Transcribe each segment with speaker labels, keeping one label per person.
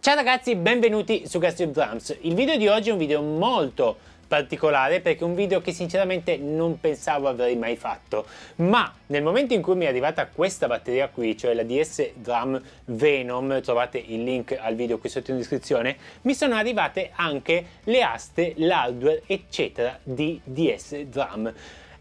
Speaker 1: Ciao ragazzi, benvenuti su Gastro Drums. Il video di oggi è un video molto particolare perché è un video che sinceramente non pensavo avrei mai fatto ma nel momento in cui mi è arrivata questa batteria qui cioè la DS Drum Venom trovate il link al video qui sotto in descrizione mi sono arrivate anche le aste l'hardware eccetera di DS Drum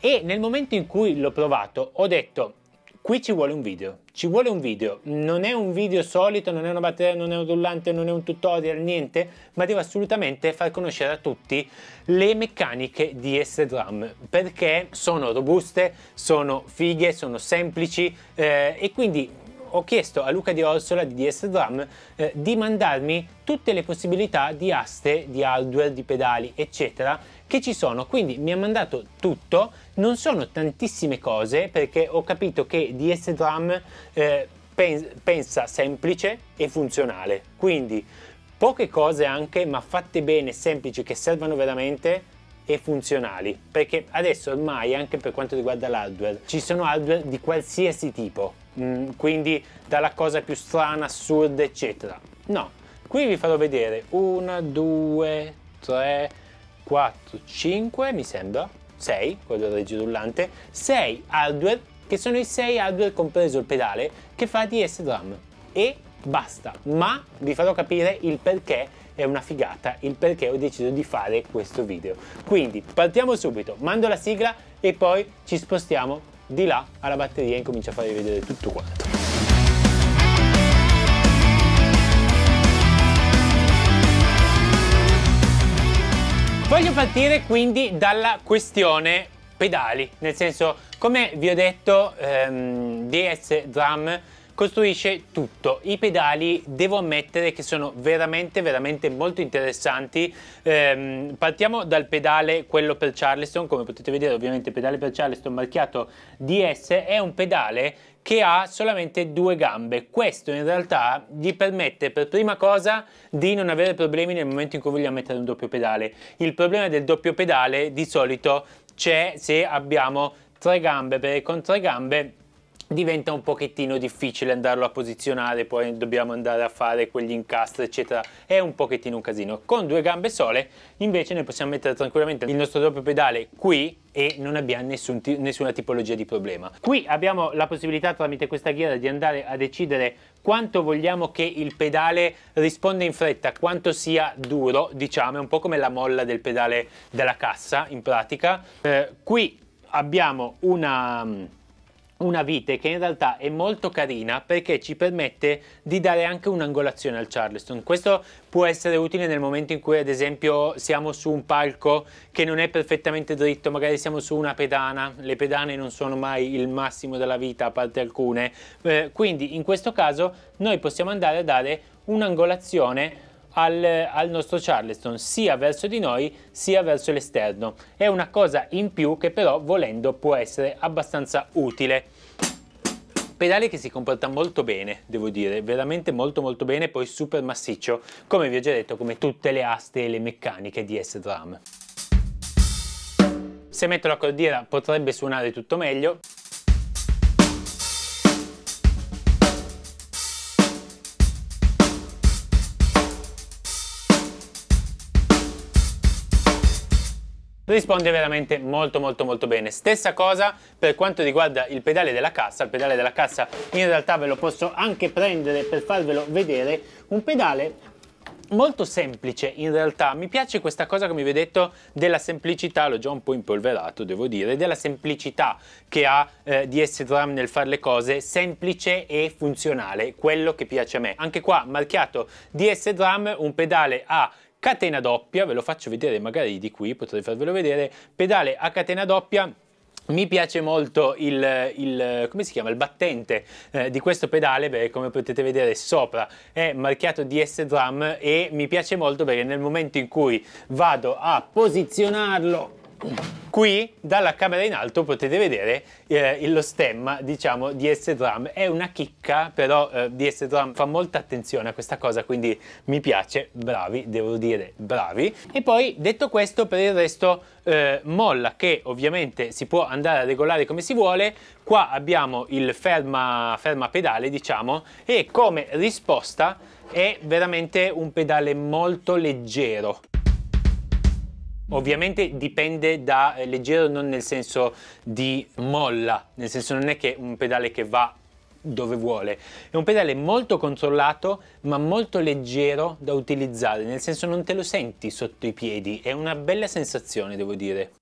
Speaker 1: e nel momento in cui l'ho provato ho detto qui ci vuole un video. Ci vuole un video. Non è un video solito non è una batteria non è un rullante non è un tutorial niente ma devo assolutamente far conoscere a tutti le meccaniche di S-Drum perché sono robuste sono fighe sono semplici eh, e quindi ho chiesto a Luca Di Orsola di DS Drum eh, di mandarmi tutte le possibilità di aste, di hardware, di pedali, eccetera, che ci sono. Quindi mi ha mandato tutto, non sono tantissime cose perché ho capito che DS Drum eh, pensa semplice e funzionale. Quindi poche cose anche, ma fatte bene, semplici, che servono veramente e funzionali perché adesso ormai anche per quanto riguarda l'hardware ci sono hardware di qualsiasi tipo mm, quindi dalla cosa più strana assurda eccetera no qui vi farò vedere 1 2 3 4 5 mi sembra. 6 quello del rullante 6 hardware che sono i 6 hardware compreso il pedale che fa DS drum. E basta. Ma vi farò capire il perché è una figata il perché ho deciso di fare questo video. Quindi partiamo subito, mando la sigla e poi ci spostiamo di là alla batteria e incomincio a farvi vedere tutto quanto. Voglio partire quindi dalla questione pedali, nel senso come vi ho detto ehm, DS Drum costruisce tutto. I pedali devo ammettere che sono veramente veramente molto interessanti. Ehm, partiamo dal pedale quello per Charleston, come potete vedere ovviamente pedale per Charleston marchiato DS è un pedale che ha solamente due gambe. Questo in realtà gli permette per prima cosa di non avere problemi nel momento in cui vogliamo mettere un doppio pedale. Il problema del doppio pedale di solito c'è se abbiamo tre gambe, perché con tre gambe diventa un pochettino difficile andarlo a posizionare, poi dobbiamo andare a fare quegli incastri eccetera, è un pochettino un casino. Con due gambe sole invece noi possiamo mettere tranquillamente il nostro doppio pedale qui e non abbiamo nessun, nessuna tipologia di problema. Qui abbiamo la possibilità tramite questa ghiera di andare a decidere quanto vogliamo che il pedale risponda in fretta, quanto sia duro, diciamo, è un po' come la molla del pedale della cassa in pratica. Eh, qui abbiamo una una vite che in realtà è molto carina perché ci permette di dare anche un'angolazione al Charleston. Questo può essere utile nel momento in cui ad esempio siamo su un palco che non è perfettamente dritto, magari siamo su una pedana, le pedane non sono mai il massimo della vita a parte alcune, eh, quindi in questo caso noi possiamo andare a dare un'angolazione al, al, nostro Charleston sia verso di noi sia verso l'esterno. È una cosa in più che però volendo può essere abbastanza utile. Pedale che si comporta molto bene, devo dire, veramente molto molto bene, poi super massiccio, come vi ho già detto, come tutte le aste e le meccaniche di S-Drum. Se metto la cordiera potrebbe suonare tutto meglio, risponde veramente molto molto molto bene. Stessa cosa per quanto riguarda il pedale della cassa. Il pedale della cassa in realtà ve lo posso anche prendere per farvelo vedere. Un pedale molto semplice in realtà. Mi piace questa cosa come vi ho detto della semplicità. L'ho già un po' impolverato devo dire. Della semplicità che ha eh, DS Drum nel fare le cose semplice e funzionale quello che piace a me. Anche qua marchiato DS Drum un pedale a catena doppia, ve lo faccio vedere magari di qui, potrei farvelo vedere, pedale a catena doppia mi piace molto il, il, chiama, il battente eh, di questo pedale perché come potete vedere sopra è marchiato DS Drum e mi piace molto perché nel momento in cui vado a posizionarlo Qui dalla camera in alto potete vedere eh, lo stemma diciamo di S-Drum, è una chicca però eh, di S-Drum fa molta attenzione a questa cosa quindi mi piace, bravi, devo dire bravi. E poi detto questo per il resto eh, molla che ovviamente si può andare a regolare come si vuole, qua abbiamo il ferma, ferma pedale diciamo e come risposta è veramente un pedale molto leggero Ovviamente dipende da eh, leggero non nel senso di molla, nel senso non è che un pedale che va dove vuole. È un pedale molto controllato ma molto leggero da utilizzare, nel senso non te lo senti sotto i piedi, è una bella sensazione devo dire.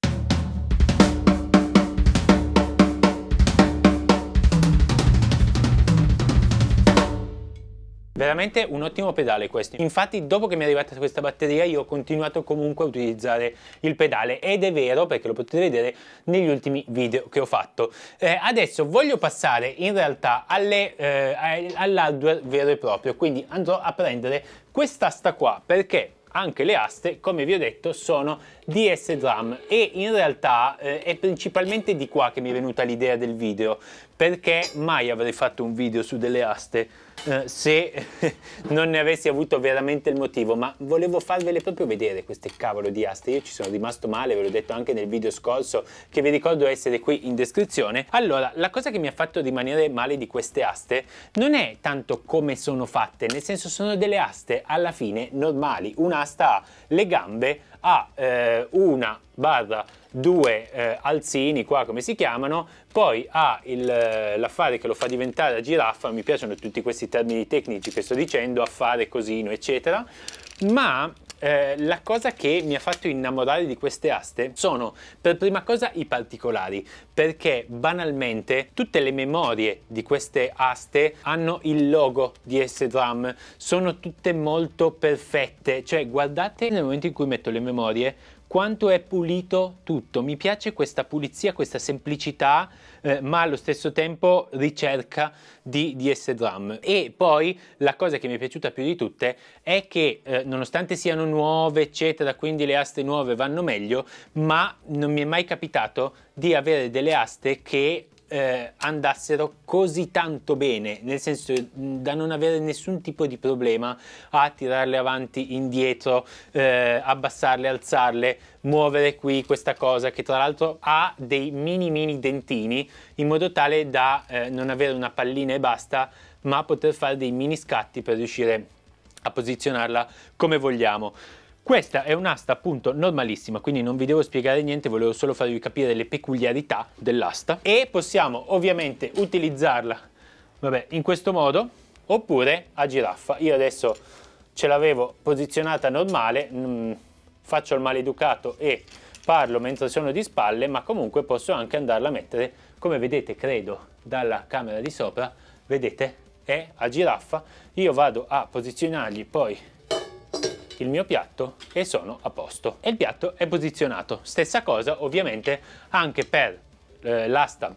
Speaker 1: Veramente un ottimo pedale questo. Infatti dopo che mi è arrivata questa batteria io ho continuato comunque a utilizzare il pedale ed è vero perché lo potete vedere negli ultimi video che ho fatto. Eh, adesso voglio passare in realtà eh, all'hardware vero e proprio, quindi andrò a prendere quest'asta qua perché anche le aste, come vi ho detto, sono DS Drum e in realtà eh, è principalmente di qua che mi è venuta l'idea del video, perché mai avrei fatto un video su delle aste eh, se non ne avessi avuto veramente il motivo, ma volevo farvele proprio vedere queste cavolo di aste. Io ci sono rimasto male, ve l'ho detto anche nel video scorso, che vi ricordo essere qui in descrizione. Allora, la cosa che mi ha fatto rimanere male di queste aste non è tanto come sono fatte, nel senso sono delle aste alla fine normali. Un'asta ha le gambe, ha eh, una barra due eh, alzini qua come si chiamano poi ha eh, l'affare che lo fa diventare a giraffa mi piacciono tutti questi termini tecnici che sto dicendo affare cosino eccetera ma eh, la cosa che mi ha fatto innamorare di queste aste sono per prima cosa i particolari perché banalmente tutte le memorie di queste aste hanno il logo di S-Drum sono tutte molto perfette. Cioè guardate nel momento in cui metto le memorie quanto è pulito tutto. Mi piace questa pulizia, questa semplicità, eh, ma allo stesso tempo ricerca di DS Drum. E poi la cosa che mi è piaciuta più di tutte è che eh, nonostante siano nuove, eccetera, quindi le aste nuove vanno meglio, ma non mi è mai capitato di avere delle aste che eh, andassero così tanto bene, nel senso da non avere nessun tipo di problema a tirarle avanti, indietro, eh, abbassarle, alzarle, muovere qui questa cosa che tra l'altro ha dei mini mini dentini in modo tale da eh, non avere una pallina e basta, ma poter fare dei mini scatti per riuscire a posizionarla come vogliamo. Questa è un'asta appunto normalissima, quindi non vi devo spiegare niente, volevo solo farvi capire le peculiarità dell'asta. E possiamo ovviamente utilizzarla vabbè, in questo modo oppure a giraffa. Io adesso ce l'avevo posizionata normale, mh, mm, faccio il maleducato e parlo mentre sono di spalle, ma comunque posso anche andarla a mettere, come vedete credo dalla camera di sopra, vedete? È a giraffa, io vado a posizionargli poi il mio piatto e sono a posto. E il piatto è posizionato. Stessa cosa ovviamente anche per eh, l'asta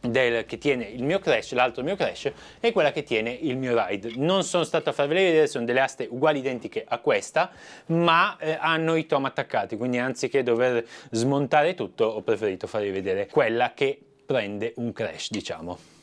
Speaker 1: del, che tiene il mio crash, l'altro mio crash e quella che tiene il mio ride. Non sono stato a farvele vedere, sono delle aste uguali identiche a questa, ma eh, hanno i tom attaccati, quindi anziché dover smontare tutto ho preferito farvi vedere quella che prende un crash, diciamo.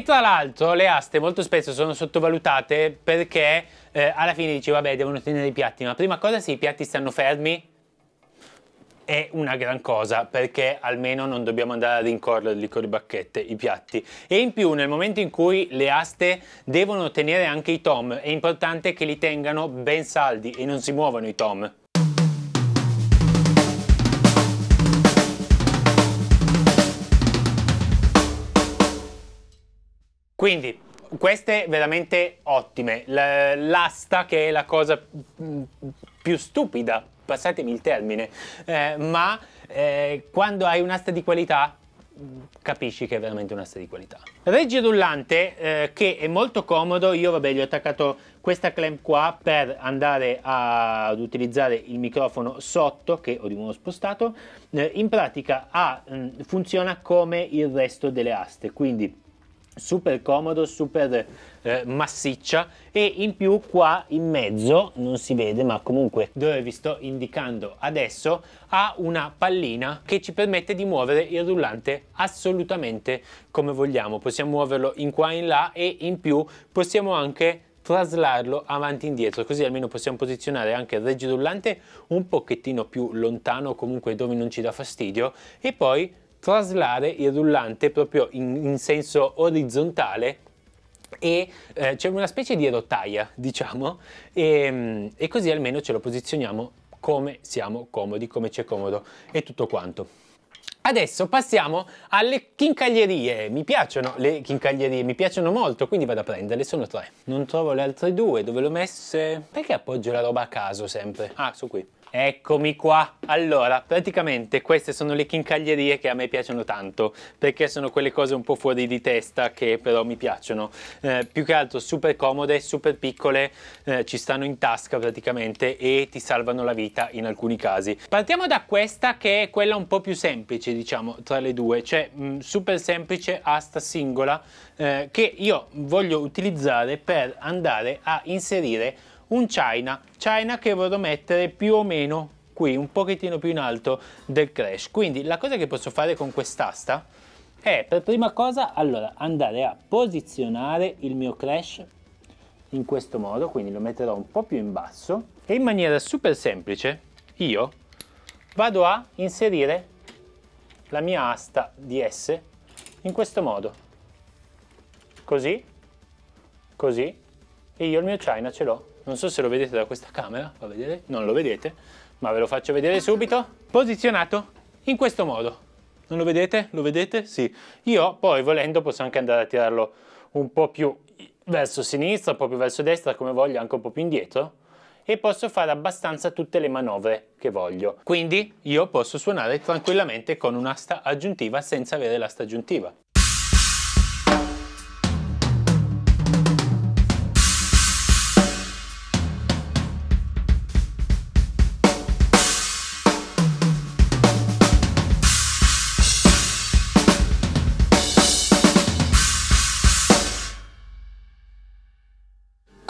Speaker 1: E tra l'altro le aste molto spesso sono sottovalutate perché eh, alla fine dici vabbè devono tenere i piatti, ma prima cosa se i piatti stanno fermi? È una gran cosa perché almeno non dobbiamo andare a rincorrerli con le bacchette i piatti. E in più nel momento in cui le aste devono tenere anche i tom è importante che li tengano ben saldi e non si muovano i tom Quindi queste veramente ottime. L'asta che è la cosa più stupida, passatemi il termine, eh, ma eh, quando hai un'asta di qualità capisci che è veramente un'asta di qualità. Reggi rullante eh, che è molto comodo, io vabbè gli ho attaccato questa clamp qua per andare a, ad utilizzare il microfono sotto che ho di nuovo spostato, eh, in pratica ha, mm, funziona come il resto delle aste, quindi super comodo, super eh, massiccia e in più qua in mezzo, non si vede ma comunque dove vi sto indicando adesso, ha una pallina che ci permette di muovere il rullante assolutamente come vogliamo. Possiamo muoverlo in qua e in là e in più possiamo anche traslarlo avanti e indietro così almeno possiamo posizionare anche il reggirullante un pochettino più lontano comunque dove non ci dà fastidio e poi traslare il rullante proprio in, in senso orizzontale e eh, c'è una specie di rotaia diciamo e, e così almeno ce lo posizioniamo come siamo comodi, come ci è comodo e tutto quanto. Adesso passiamo alle chincaglierie. Mi piacciono le chincaglierie, mi piacciono molto, quindi vado a prenderle, sono tre. Non trovo le altre due, dove le ho messe? Perché appoggio la roba a caso sempre? Ah, su qui. Eccomi qua. Allora, praticamente queste sono le chincaglierie che a me piacciono tanto, perché sono quelle cose un po' fuori di testa che però mi piacciono. Eh, più che altro super comode, super piccole, eh, ci stanno in tasca praticamente e ti salvano la vita in alcuni casi. Partiamo da questa che è quella un po' più semplice, diciamo, tra le due, cioè mh, mm, super semplice asta singola eh, che io voglio utilizzare per andare a inserire un China, China che vorrò mettere più o meno qui, un pochettino più in alto del crash. Quindi la cosa che posso fare con quest'asta è per prima cosa allora andare a posizionare il mio crash in questo modo, quindi lo metterò un po' più in basso e in maniera super semplice io vado a inserire la mia asta di S in questo modo, così, così, e io il mio China ce l'ho non so se lo vedete da questa camera, va a vedere, non lo vedete, ma ve lo faccio vedere subito. Posizionato in questo modo. Non lo vedete? Lo vedete? Sì. Io poi volendo posso anche andare a tirarlo un po' più verso sinistra, un po' più verso destra, come voglio, anche un po' più indietro e posso fare abbastanza tutte le manovre che voglio. Quindi io posso suonare tranquillamente con un'asta aggiuntiva senza avere l'asta aggiuntiva.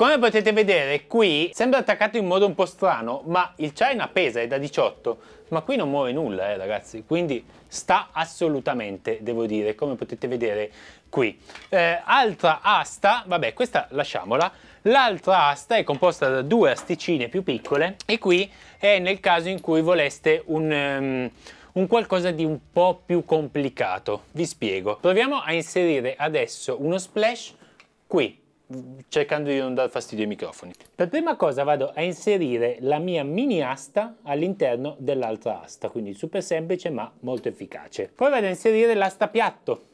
Speaker 1: Come potete vedere qui sembra attaccato in modo un po' strano, ma il China pesa, è da 18, ma qui non muove nulla eh, ragazzi, quindi sta assolutamente, devo dire, come potete vedere qui. Eh, altra asta, vabbè questa lasciamola, l'altra asta è composta da due asticine più piccole e qui è nel caso in cui voleste un... Um, un qualcosa di un po' più complicato. Vi spiego. Proviamo a inserire adesso uno splash qui cercando di non dar fastidio ai microfoni. Per prima cosa vado a inserire la mia mini asta all'interno dell'altra asta, quindi super semplice ma molto efficace. Poi vado a inserire l'asta piatto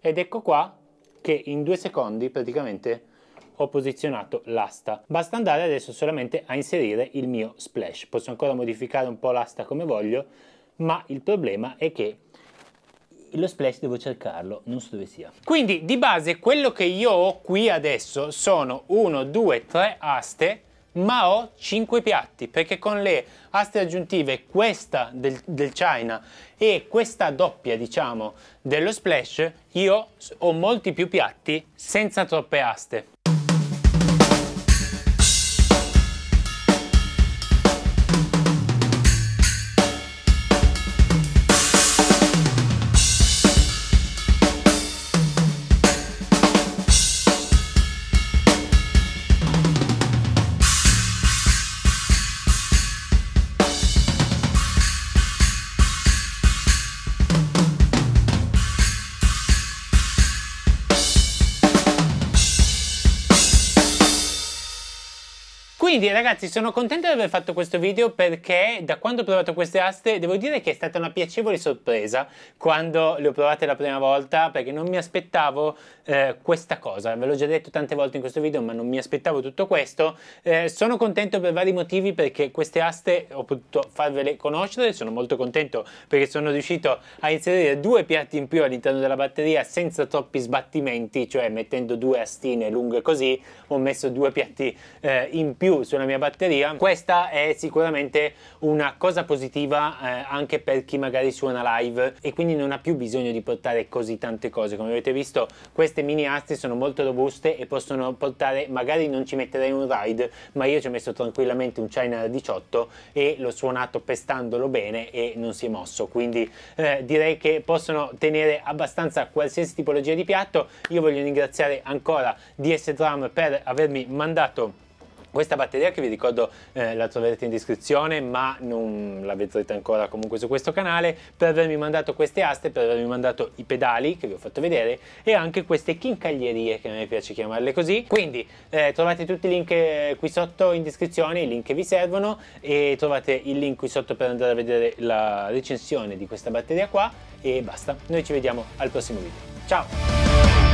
Speaker 1: ed ecco qua che in due secondi praticamente ho posizionato l'asta. Basta andare adesso solamente a inserire il mio splash. Posso ancora modificare un po' l'asta come voglio, ma il problema è che lo splash devo cercarlo, non so dove sia. Quindi di base quello che io ho qui adesso sono 1, 2, 3 aste ma ho 5 piatti perché con le aste aggiuntive questa del, del, China e questa doppia diciamo dello splash io ho molti più piatti senza troppe aste Quindi ragazzi sono contento di aver fatto questo video perché da quando ho provato queste aste devo dire che è stata una piacevole sorpresa quando le ho provate la prima volta perché non mi aspettavo eh, questa cosa, ve l'ho già detto tante volte in questo video ma non mi aspettavo tutto questo, eh, sono contento per vari motivi perché queste aste ho potuto farvele conoscere, sono molto contento perché sono riuscito a inserire due piatti in più all'interno della batteria senza troppi sbattimenti, cioè mettendo due astine lunghe così ho messo due piatti eh, in più più sulla mia batteria. Questa è sicuramente una cosa positiva eh, anche per chi magari suona live e quindi non ha più bisogno di portare così tante cose. Come avete visto queste mini aste sono molto robuste e possono portare magari non ci metterei un ride ma io ci ho messo tranquillamente un China 18 e l'ho suonato pestandolo bene e non si è mosso. Quindi eh, direi che possono tenere abbastanza qualsiasi tipologia di piatto. Io voglio ringraziare ancora DS Drum per avermi mandato questa batteria che vi ricordo eh, la troverete in descrizione ma non la vedrete ancora comunque su questo canale per avermi mandato queste aste, per avermi mandato i pedali che vi ho fatto vedere e anche queste chincaglierie che a me piace chiamarle così. Quindi eh, trovate tutti i link eh, qui sotto in descrizione, i link che vi servono e trovate il link qui sotto per andare a vedere la recensione di questa batteria qua e basta, noi ci vediamo al prossimo video. Ciao